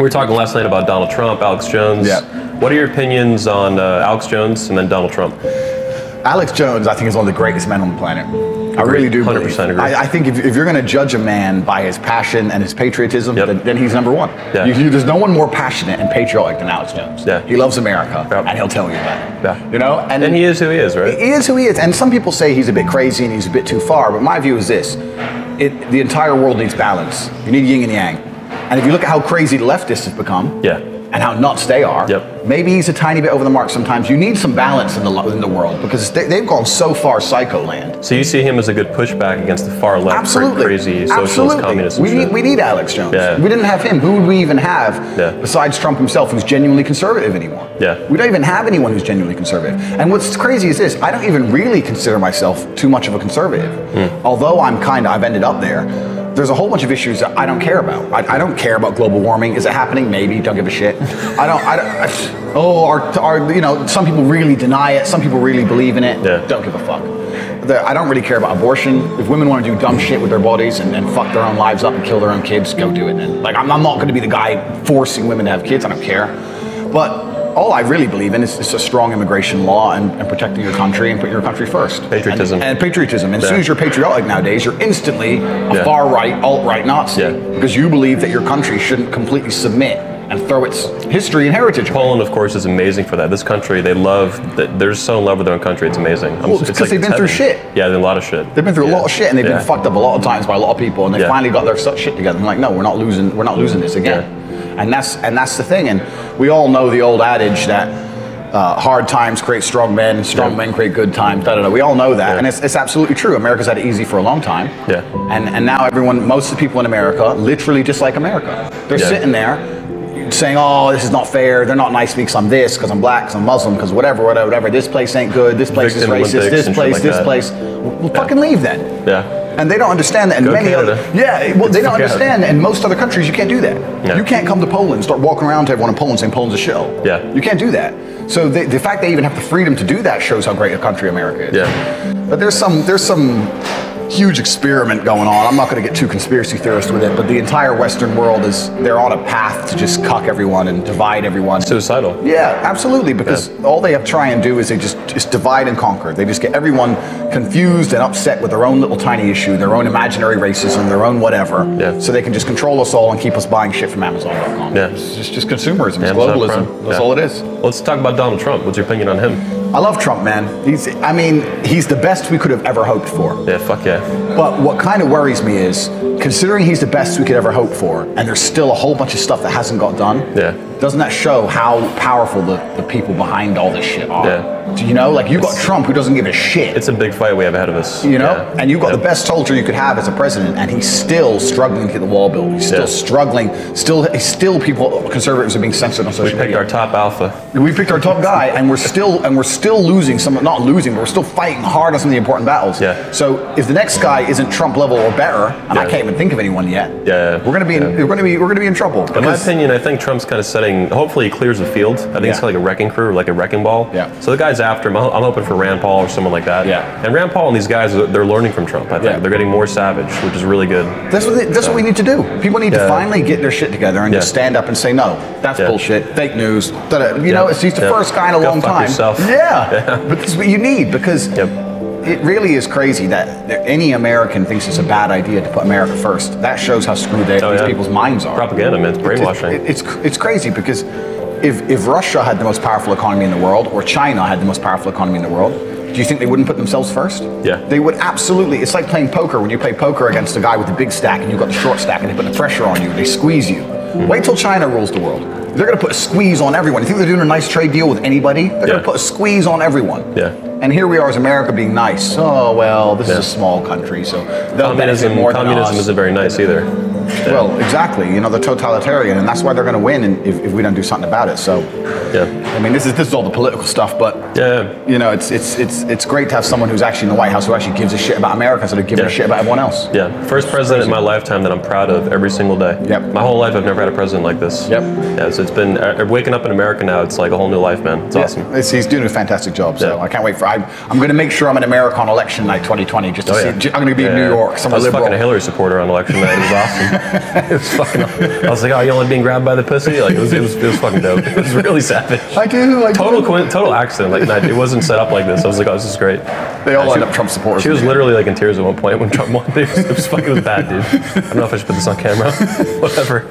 We were talking last night about Donald Trump, Alex Jones. Yeah. What are your opinions on uh, Alex Jones and then Donald Trump? Alex Jones, I think, is one of the greatest men on the planet. I really do 100% agree. I, I think if, if you're going to judge a man by his passion and his patriotism, Yep. then, then he's number one. Yeah. You- you- there's no one more passionate and patriotic than Alex Jones. Yeah. He loves America, Yep. and he'll tell you about it. Yeah. You know, And he is who he is, right? He is who he is. And some people say he's a bit crazy and he's a bit too far, but my view is this it, the entire world needs balance. You need yin and yang. And if you look at how crazy the leftists have become, Yeah. and how nuts they are, Yep. maybe he's a tiny bit over the mark sometimes. You need some balance in the, in the world because they, they've gone so far psycho land. So you see him as a good pushback against the far left, Absolutely. crazy socialist Absolutely. communist. We need, we need Alex Jones. Yeah. We didn't have him. Who would we even have Yeah. besides Trump himself who's genuinely conservative anymore? Yeah. We don't even have anyone who's genuinely conservative. And what's crazy is this I don't even really consider myself too much of a conservative. Hmm. Although I'm kind of, I've ended up there. There's a whole bunch of issues that I don't care about. I, I don't care about global warming. Is it happening? Maybe. Don't give a shit. I don't. I don't. I, oh, are, are you know? Some people really deny it. Some people really believe in it. Yeah. Don't give a fuck. The, I don't really care about abortion. If women want to do dumb shit with their bodies and, and fuck their own lives up and kill their own kids, go do it then. Like, I'm, I'm not going to be the guy forcing women to have kids. I don't care. But all I really believe in is, is a strong immigration law and, and protecting your country and putting your country first. Patriotism. And, and patriotism. And as soon as you're patriotic nowadays, you're instantly a Yeah. far right, alt right Nazi. Yeah. Because you believe that your country shouldn't completely submit and throw its history and heritage away. Poland, of course, is amazing for that. This country, they love. They're so in love with their own country. It's amazing. I'm- Well, it's 'cause they've been through shit. Yeah, a lot of shit. They've been through a lot of shit and they've Yeah. been fucked up a lot of times by a lot of people and they Yeah. finally got their shit together. And like, no, we're not losing. We're not losing this again. And that's and that's the thing. And we all know the old adage that uh, hard times create strong men, strong Yeah. men create good times. Da, da, da. We all know that, Yeah. and it's, it's absolutely true. America's had it easy for a long time. Yeah. And and now everyone, most of the people in America, literally just like America, they're Yeah. sitting there. Saying, oh, this is not fair. They're not nice because I'm this, because I'm black, because I'm Muslim, because whatever, whatever, whatever. This place ain't good. This place Victim is racist. Olympics This place, like this that. place. Well, fucking leave then. Yeah. And they don't understand that in Go many Canada. other yeah, well they don't understand that in most other countries you can't do that. You can't come to Poland and start walking around to everyone in Poland saying Poland's a shithole. Yeah. You can't do that. So the, the fact they even have the freedom to do that shows how great a country America is. Yeah. But there's some there's some huge experiment going on. I'm not going to get too conspiracy theorist with it, but the entire Western world is they're on a path to just cuck everyone and divide everyone. Suicidal. Yeah, absolutely. Because all they have to try and do is they just just divide and conquer. They just get everyone confused and upset with their own little tiny issue, their own imaginary racism, their own whatever. Yeah. So they can just control us all and keep us buying shit from Amazon.com. Yeah. It's just, just consumerism. It's Amazon globalism. Prime. That's Yeah. all it is. Let's talk about Donald Trump. What's your opinion on him? I love Trump, man. He's. I mean, he's the best we could have ever hoped for. Yeah, fuck yeah. But what kind of worries me is, considering he's the best we could ever hope for, and there's still a whole bunch of stuff that hasn't got done. Yeah. Doesn't that show how powerful the, the people behind all this shit are? Yeah. Do you know? Like you got Trump who doesn't give a shit. It's a big fight we have ahead of us. you know, Yeah. and you've got Yeah. the best soldier you could have as a president, and he's still struggling to get the wall built. He's still Yeah. struggling. Still, still, people, conservatives are being censored on social media. We picked media. our top alpha. We picked our top guy, and we're still and we're still losing some. Not losing, but we're still fighting hard on some of the important battles. Yeah. So if the next guy isn't Trump level or better, and I can't even think of anyone yet, Yeah. we're gonna be in, we're gonna be we're gonna be in trouble. In my opinion, I think Trump's kind of setting. Hopefully, he clears the field. I think it's Yeah. of like a wrecking crew, like a wrecking ball. Yeah. So the guys after him. I'm hoping for Rand Paul or someone like that. Yeah. And Rand Paul and these guys, they're learning from Trump. I think Yeah. they're getting more savage, which is really good. That's what they, that's what we need to do. People need to finally get their shit together and Yeah. just stand up and say no. That's Yeah. bullshit. Fake news. da-da." You Yeah. know, it's he's the Yeah. first guy in a Go long time. yourself. Yeah. But this is what you need because Yep. it really is crazy that any American thinks it's a bad idea to put America first. That shows how screwed they, Oh, these yeah. people's minds are. Propaganda, man. It's brainwashing. It- it's it's crazy because if if Russia had the most powerful economy in the world or China had the most powerful economy in the world, do you think they wouldn't put themselves first? Yeah. They would absolutely. It's like playing poker when you play poker against a guy with a big stack and you've got the short stack and they put the pressure on you. They squeeze you. Hmm. Wait till China rules the world. They're going to put a squeeze on everyone. You think they're doing a nice trade deal with anybody? They're going to put a squeeze on everyone. Yeah. And here we are as America being nice. Oh well, this Yeah. is a small country, so they'll communism, more communism isn't very nice either. Yeah. Well, exactly. You know, they're totalitarian, and that's why they're going to win and if, if we don't do something about it. So, yeah. I mean, this is this is all the political stuff, but Yeah. you know, it's it's it's it's great to have someone who's actually in the White House who actually gives a shit about America instead of giving Yeah. a shit about everyone else. Yeah, first president in my lifetime that I'm proud of every single day. Yep. My whole life I've never had a president like this. Yep. Yeah, so it's been uh, waking up in America now. It's like a whole new life, man. It's awesome. It's, he's doing a fantastic job, so Yeah. I can't wait for. I, I'm going to make sure I'm in America on election night 2020 just to Oh, see. yeah. I'm going to be in New yeah. York. Some I was liberal. fucking a Hillary supporter on election night. It was awesome. it was fucking. I was like, oh, you only being grabbed by the pussy? Like it was, it was, it was fucking dope. It was really savage. I do. I Total do. total accident. Like not, it wasn't set up like this. I was like, oh, this is great. They all end up Trump supporters. She was in the end. literally like in tears at one point when Trump won. It was, it was fucking it was bad, dude. I don't know if I should put this on camera. Whatever.